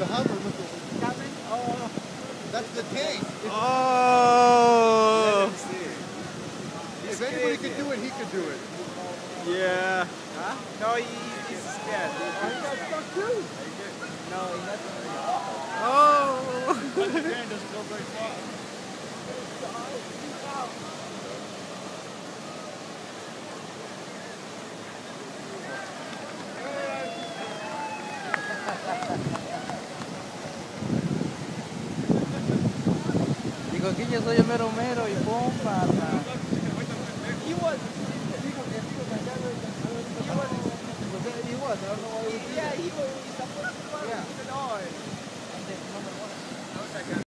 the Hummer. Look at Oh, that's the tank. Oh. If anybody could do it, he could do it. Yeah. Huh? No, he, he's scared. I got stuck too. Aquí yo soy el mero mero y pum, pana. He was.